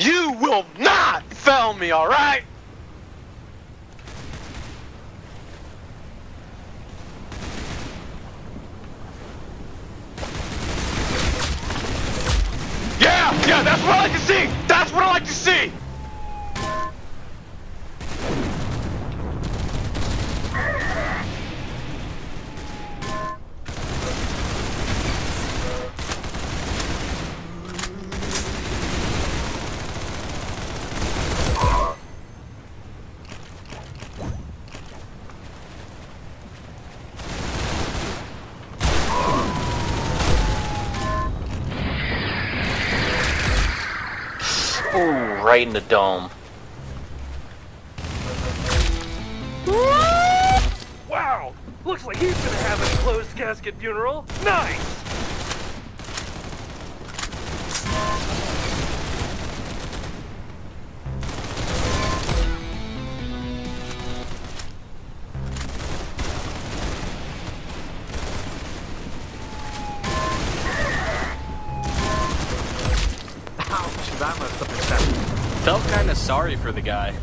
You will not fail me, alright? Yeah, yeah, that's what I like to see! That's what I like to see! Ooh, right in the dome. Wow! Looks like he's gonna have a closed casket funeral. Nice! Felt kinda sorry for the guy.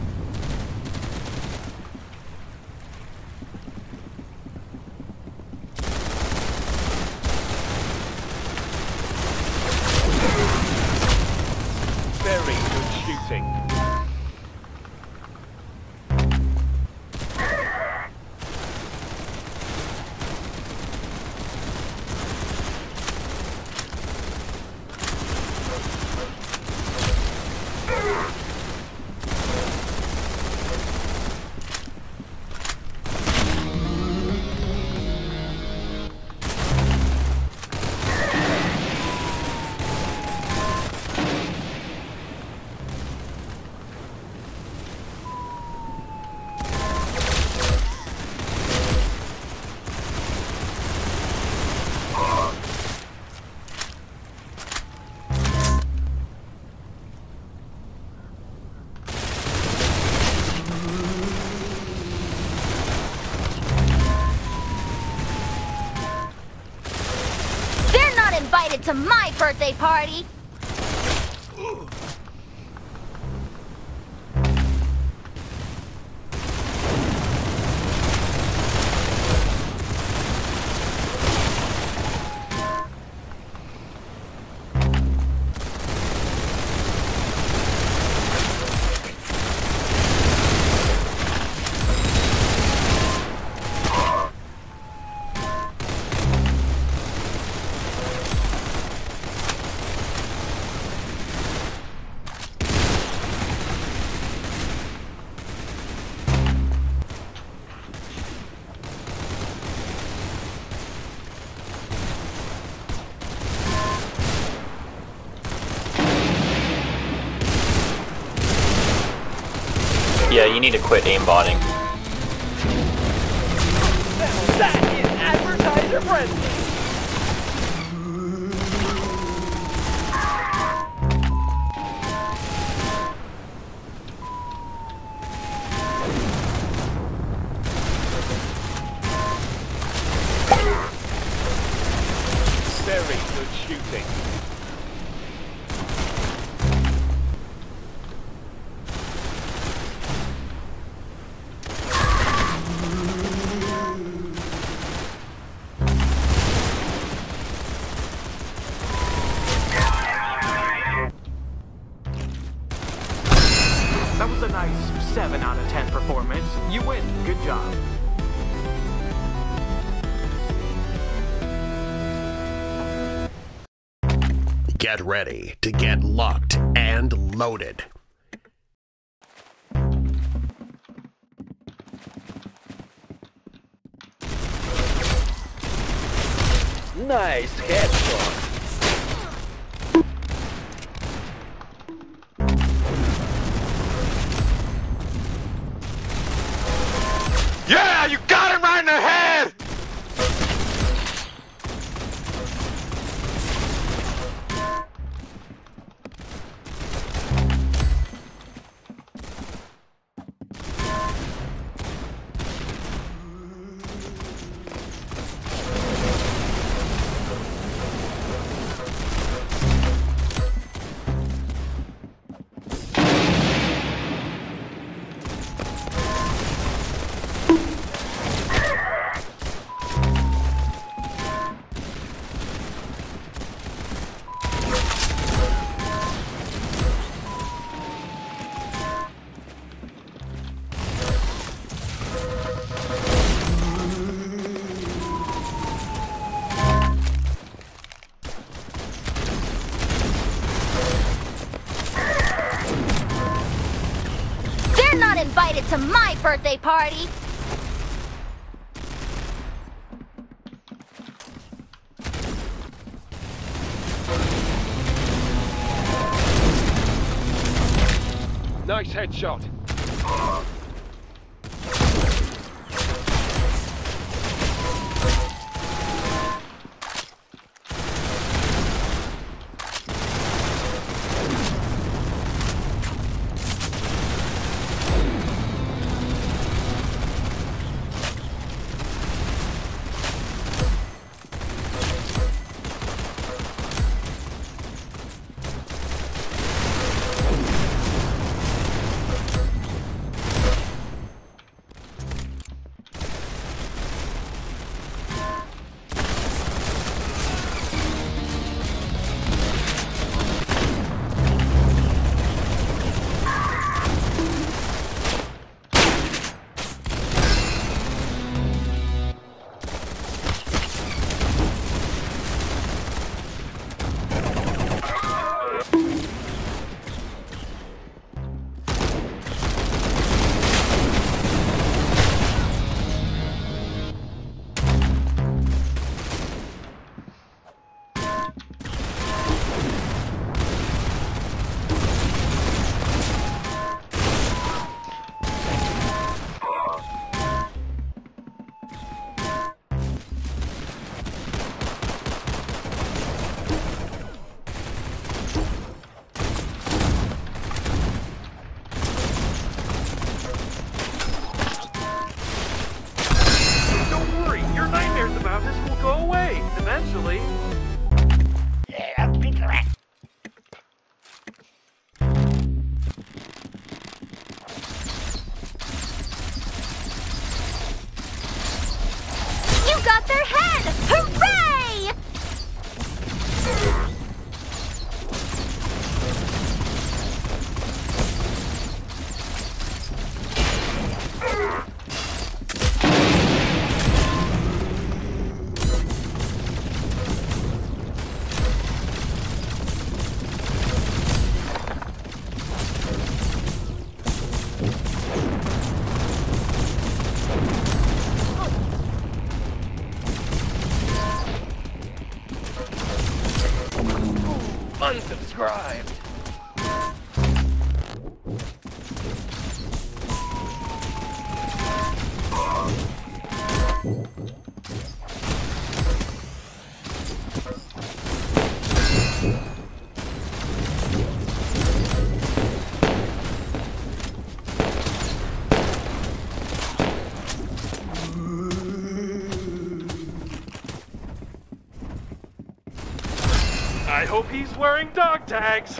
To my birthday party! Yeah, you need to quit aimbotting. That is advertiser friendly! Very good shooting. Nice 7 out of 10 performance. You win. Good job. Get ready to get locked and loaded. Nice headshot. Yeah, you got to my birthday party. Nice headshot. Eventually. Unsubscribed. Wearing dog tags.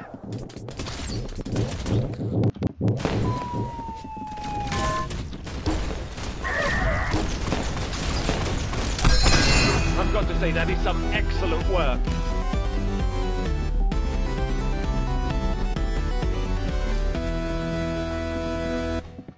I've got to say that is some excellent work.